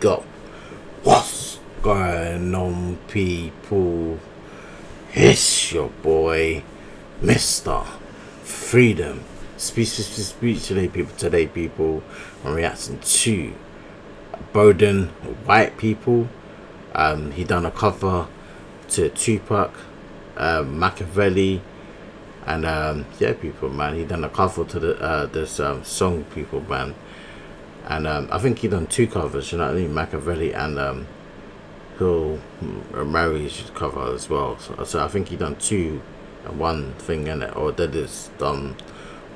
go. What's going on, people? It's your boy, Mr. Freedom. Speech, speech, speech, today, people. Today, people. I'm reacting to Botan White People. Um, he done a cover to Tupac, um, Makaveli, and um, yeah, people, man. He done a cover to the uh, this um, song, people, man. And um, I think he done two covers. You know what I mean? Makaveli and um, Hail Mary's cover as well. So, so I think he done two one thing in it, or did this done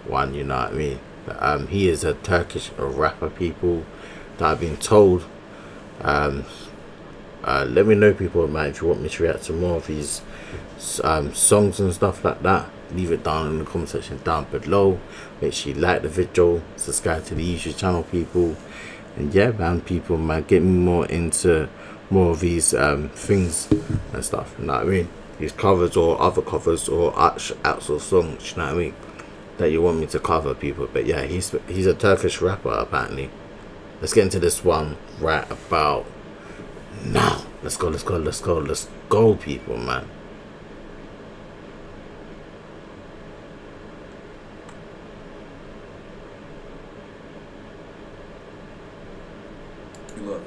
one. You know what I mean? Um, he is a Turkish rapper, people that I've been told. Um, uh, let me know, people, man, if you want me to react to more of his um, songs and stuff like that. Leave it down in the comment section down below. Make sure you like the video, subscribe to the YouTube channel, people. And yeah, man, people, man, get me more into more of these um, things and stuff. You know what I mean? These covers or other covers or actual songs. You know what I mean? That you want me to cover, people. But yeah, he's he's a Turkish rapper apparently. Let's get into this one right about now. Let's go, let's go, let's go, let's go, people, man. Look,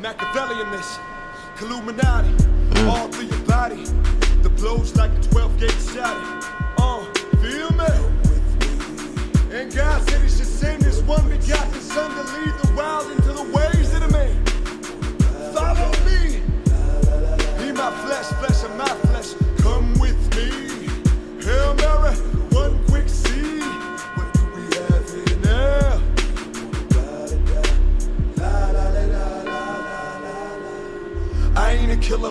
Makaveli in this, Killuminati, all through your body. The blows like a 12 gauge shot. Uh, feel me? And God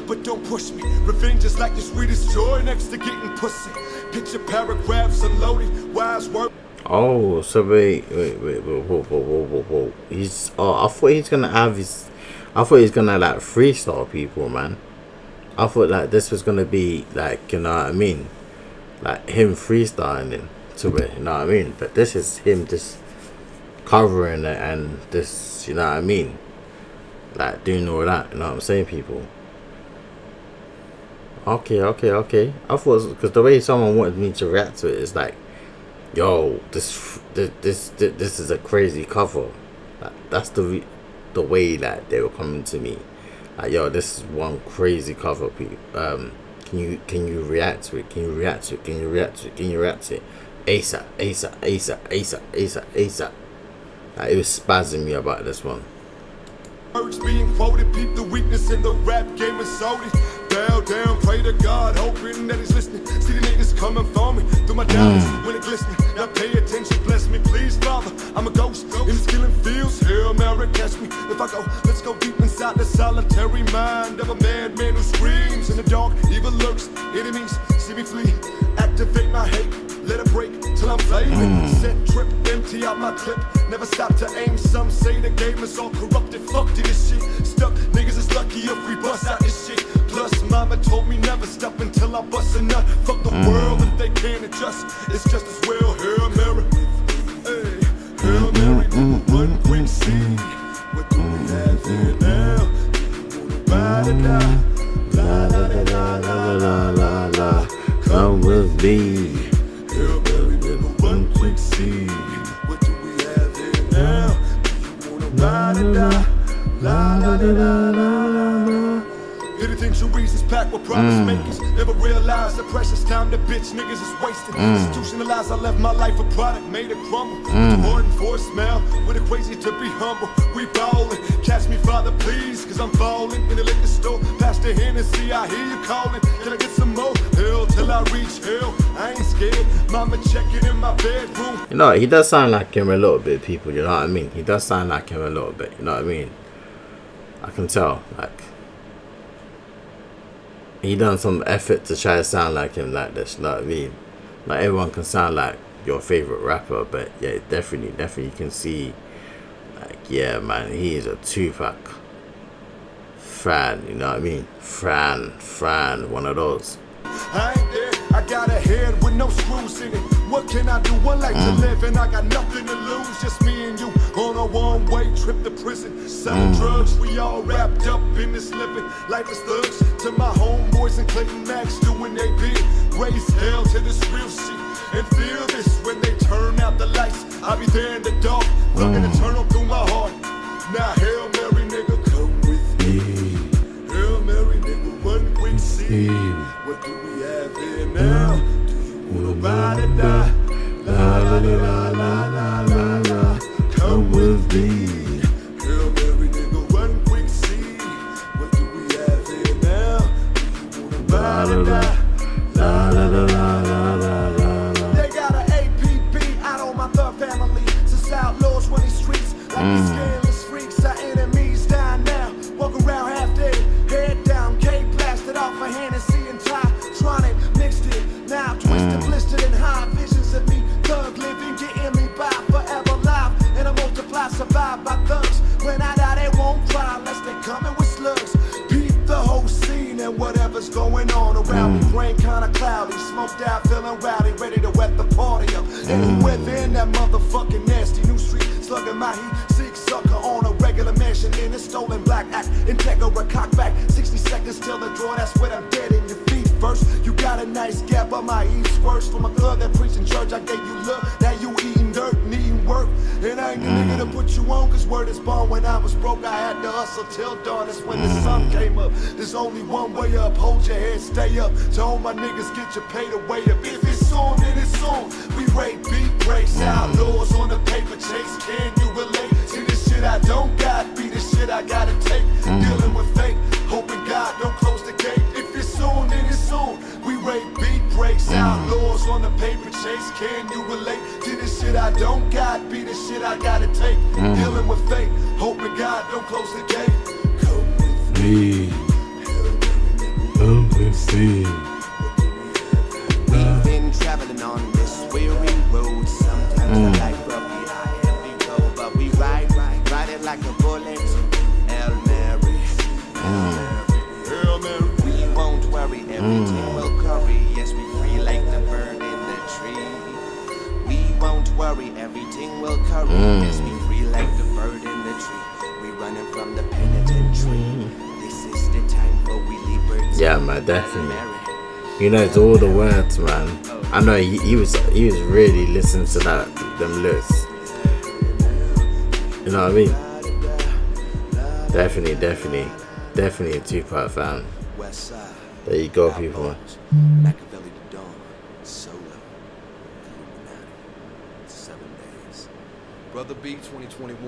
but don't push me. Revenge is like the sweetest joy next to getting pussy. Picture paragraphs unloaded, wise words. Oh, so wait, wait, wait, whoa, whoa, whoa, whoa, whoa, He's, oh, I thought he's gonna have his, I thought he's gonna like freestyle people, man. I thought like this was gonna be like, you know what I mean, like him freestyling to it, you know what I mean. But this is him just covering it and this, you know what I mean, like doing all that. You know what I'm saying, people. Okay, okay, okay. I thought because the way someone wanted me to react to it is like yo, this this this this is a crazy cover. That's the the way that they were coming to me. Like, yo, this is one crazy cover. Um, can you can you react to it? Can you react to it? Can you react to it? Can you react to it? ASAP, ASAP, ASAP, ASAP, ASAP, ASAP. Like, it was spazzing me about this one. Words being quoted, peep the weakness in the rap game sold it. Bow down, pray to God, hoping that he's listening. See the niggas coming for me through my diamonds mm. when it glistening. Now pay attention, bless me, please, Father. I'm a ghost in these killing fields. Hail, Mary, catch me. If I go, let's go deep inside the solitary mind of a madman who screams in the dark. Evil lurks, enemies see me flee. Activate my hate, let it break till I'm flaming. Mm. Set trip, empty out my clip. Never stop to aim. Some say the game is all corrupted. Fuck this shit. Stuck niggas is lucky if we bust out this shit. Plus, mama told me never stop until I bust a nut. Fuck the mm. world if they can't adjust. It's just as well. Hail Mary. Hey, Hail mm, Mary. Mm, mm, one quick scene. What do we have here now? Ride or die. La la la la la la la. Come with me. Hail Mary. One quick scene. What do we have here now? You wanna ride or die? La la la la la la la. Penitential reasons packed with promise mm. makers. Never realized the precious time the bitch niggas is wasting. Mm. Institutionalized, I left my life a product made of crumble. Mm. Hard for a smell, with it crazy to be humble. We ballin', catch me, Father, please, cause I'm falling in the liquor store. Pastor Hennessy, I hear you calling. Can I get some more? Hell till I reach hell. I ain't scared. Mama checking in my bedroom. You know, he does sound like him a little bit, people. You know what I mean? He does sound like him a little bit. You know what I mean? I can tell, like he done some effort to try to sound like him like this, like I mean? Like everyone can sound like your favorite rapper, but yeah, definitely, definitely you can see like yeah man, he is a Tupac fan, you know what I mean? Fran, Fran, one of those. I ain't there, I got a head with no screws in it. What can I do? One life to mm. live, and I got nothing to lose. Just me and you on a one-way trip to prison. Selling drugs, we all wrapped up in this living. Life is thugs. To my homeboys and Clinton Max doing they bid. Raise hell to this real shit. And feel this when they turn out the lights. I'll be there in the dark, looking to turn them through my heart. Now, Hail Mary, nigga, come with me. Hail Mary, nigga, one quick see. What do we have here now? Do you wanna die? La la la la la la la. Come with me. And seeing titronic, mixted now. Twisted, mm. blister, and high visions of me. Thug, living, get me by forever live. And I multiply survived by thugs. When I die, they won't cry they coming with slugs. Beep the whole scene and whatever's going on around me. Mm. Brain kinda cloudy, smoked out, feeling rowdy, ready to wet the party up. Anywhere mm. in that motherfucking nasty new slugging my heat, sick sucker on a regular mansion in a stolen black act. Integra cock back, 60 seconds till the draw, that's when I'm dead in your feet. First, you got a nice gap on my east squirts from a thug that preached in church. I gave you look, now you eating dirt, needing work. And I ain't the nigga to mm. put you on, cause word is born. When I was broke, I had to hustle till dawn. That's when the sun mm. came up. There's only one way up, hold your head, stay up. To all my niggas, get your pay to way up. If it's on, then it's on. We rate beat breaks, outlaws on the paper chase. Can you relate to the shit I don't got? Be the shit I gotta take. Mm. Dealing with fate, hoping God don't close the gate. If it's on, then it's on. We rate beat breaks, mm. outlaws on the paper chase. Can you relate to the shit I don't got? Be the shit I gotta take. Mm. Dealing with fate, hoping God don't close the gate. Come with me. Me. Like a bullet. Hail Mary, Hail Mary. we won't worry, everything mm. will curry. Yes, we free like the bird in the tree. We won't worry, everything will curry. Mm. Yes, we free like the bird in the tree. We running from the penitentiary. Mm. This is the time for we liberty. Yeah, man, definitely. He knows all the words, man. Oh. I know he, he was he was really listening to that them lyrics. You know what I mean? Definitely, definitely, definitely a Tupac fan. There you go, people. The Dawn, Solo, Seven Days. Brother B 2021.